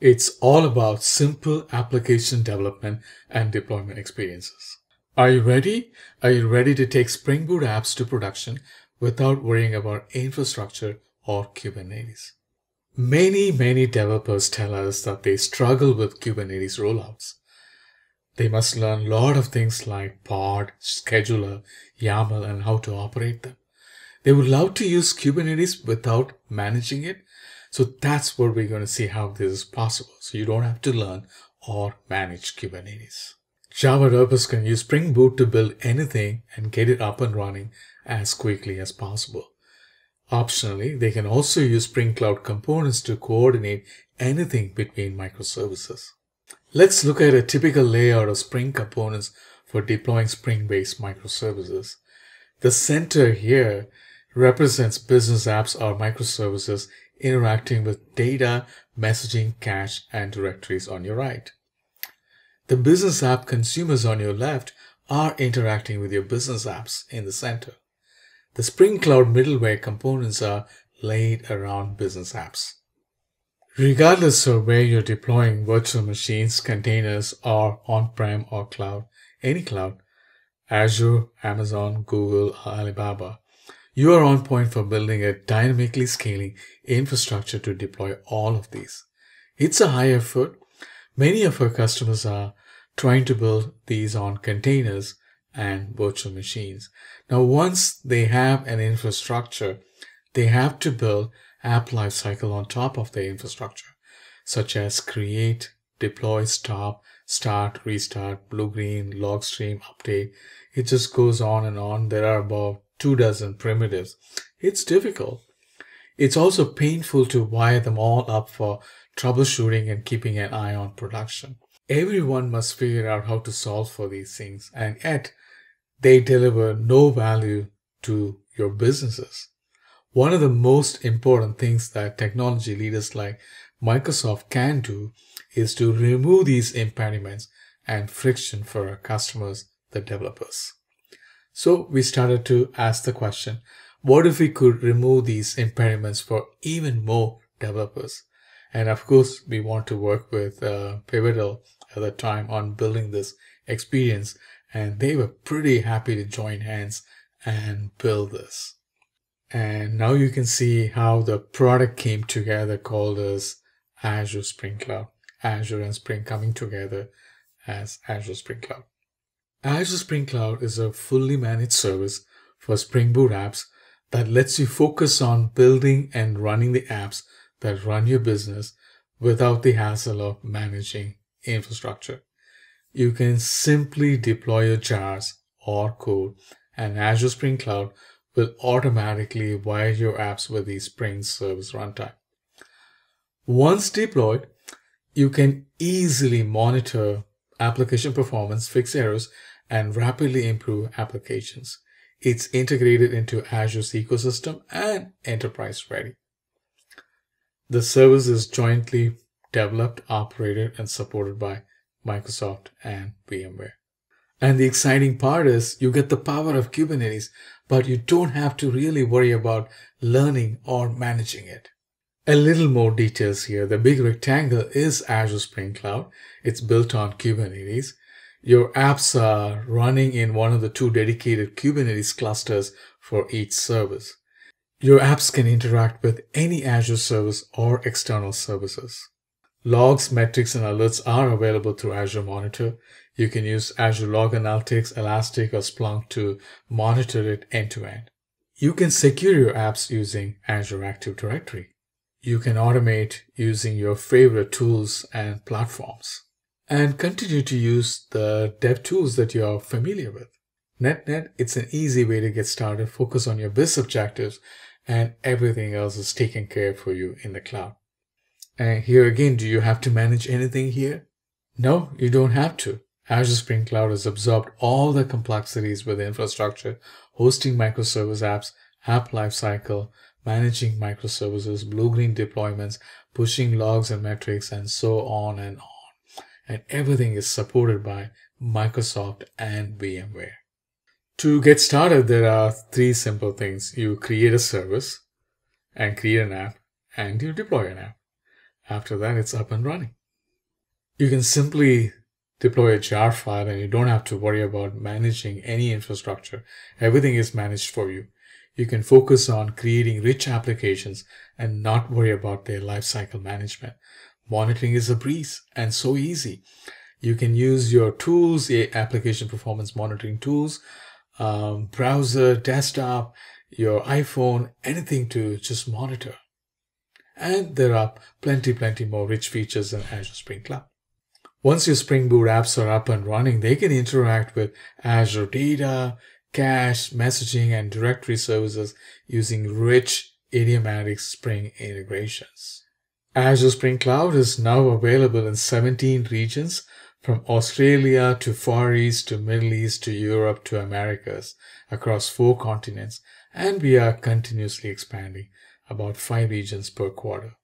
It's all about simple application development and deployment experiences. Are you ready? Are you ready to take Spring Boot apps to production without worrying about infrastructure or Kubernetes? Many, many developers tell us that they struggle with Kubernetes rollouts. They must learn a lot of things like pod, scheduler, YAML, and how to operate them. They would love to use Kubernetes without managing it. So that's what we're going to see how this is possible. So you don't have to learn or manage Kubernetes. Java developers can use Spring Boot to build anything and get it up and running as quickly as possible. Optionally, they can also use Spring Cloud components to coordinate anything between microservices. Let's look at a typical layout of Spring components for deploying Spring-based microservices. The center here represents business apps or microservices interacting with data, messaging, cache, and directories on your right. The business app consumers on your left are interacting with your business apps in the center. The Spring Cloud middleware components are laid around business apps. Regardless of where you're deploying virtual machines, containers, or on-prem or cloud, any cloud, Azure, Amazon, Google, or Alibaba, you are on point for building a dynamically scaling infrastructure to deploy all of these. It's a high effort. Many of our customers are trying to build these on containers and virtual machines. Now, once they have an infrastructure, they have to build app lifecycle on top of the infrastructure, such as create, deploy, stop, start, restart, blue green, log stream, update. It just goes on and on. There are about two dozen primitives. It's difficult. It's also painful to wire them all up for troubleshooting and keeping an eye on production. Everyone must figure out how to solve for these things, and yet they deliver no value to your businesses. One of the most important things that technology leaders like Microsoft can do is to remove these impediments and friction for our customers, the developers. So we started to ask the question, what if we could remove these impediments for even more developers? And of course, we want to work with uh, Pivotal at the time on building this experience and they were pretty happy to join hands and build this. And now you can see how the product came together called as Azure Spring Cloud. Azure and Spring coming together as Azure Spring Cloud. Azure Spring Cloud is a fully managed service for Spring Boot apps that lets you focus on building and running the apps that run your business without the hassle of managing infrastructure you can simply deploy your jars or code and Azure Spring Cloud will automatically wire your apps with the Spring Service Runtime. Once deployed, you can easily monitor application performance, fix errors, and rapidly improve applications. It's integrated into Azure's ecosystem and enterprise ready. The service is jointly developed, operated, and supported by Microsoft, and VMware. And the exciting part is you get the power of Kubernetes, but you don't have to really worry about learning or managing it. A little more details here. The big rectangle is Azure Spring Cloud. It's built on Kubernetes. Your apps are running in one of the two dedicated Kubernetes clusters for each service. Your apps can interact with any Azure service or external services. Logs, metrics, and alerts are available through Azure Monitor. You can use Azure Log Analytics, Elastic, or Splunk to monitor it end to end. You can secure your apps using Azure Active Directory. You can automate using your favorite tools and platforms and continue to use the dev tools that you are familiar with. NetNet, net, it's an easy way to get started, focus on your business objectives, and everything else is taken care of for you in the cloud. And here again, do you have to manage anything here? No, you don't have to. Azure Spring Cloud has absorbed all the complexities with infrastructure, hosting microservice apps, app lifecycle, managing microservices, blue-green deployments, pushing logs and metrics, and so on and on. And everything is supported by Microsoft and VMware. To get started, there are three simple things. You create a service and create an app and you deploy an app After that, it's up and running. You can simply deploy a jar file and you don't have to worry about managing any infrastructure. Everything is managed for you. You can focus on creating rich applications and not worry about their lifecycle management. Monitoring is a breeze and so easy. You can use your tools, application performance monitoring tools, um, browser, desktop, your iPhone, anything to just monitor. And there are plenty, plenty more rich features in Azure Spring Cloud. Once your Spring Boot apps are up and running, they can interact with Azure data, cache, messaging, and directory services using rich idiomatic Spring integrations. Azure Spring Cloud is now available in 17 regions from Australia to Far East to Middle East to Europe to Americas across four continents and we are continuously expanding about five regions per quarter.